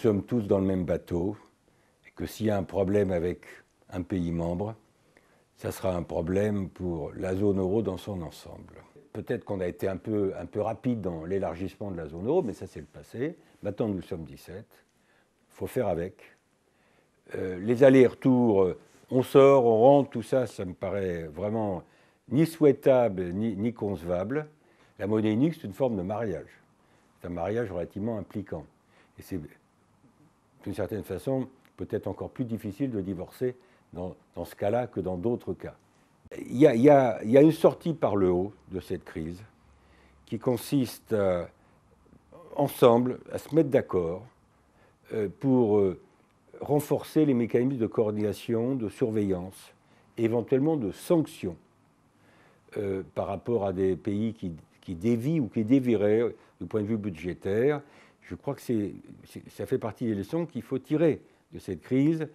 sommes tous dans le même bateau et que s'il y a un problème avec un pays membre, ça sera un problème pour la zone euro dans son ensemble. Peut-être qu'on a été un peu, un peu rapide dans l'élargissement de la zone euro, mais ça c'est le passé. Maintenant nous sommes 17, il faut faire avec. Euh, les allers-retours, euh, on sort, on rentre, tout ça, ça me paraît vraiment ni souhaitable ni, concevable. La monnaie unique, c'est une forme de mariage. C'est un mariage relativement impliquant. Et c'est, d'une certaine façon, peut-être encore plus difficile de divorcer dans, ce cas-là que dans d'autres cas. Il y, a, une sortie par le haut de cette crise qui consiste ensemble à se mettre d'accord euh, pour euh, renforcer les mécanismes de coordination, de surveillance, éventuellement de sanctions euh, par rapport à des pays qui, qui, dévient ou qui dévieraient du point de vue budgétaire. Je crois que ça fait partie des leçons qu'il faut tirer de cette crise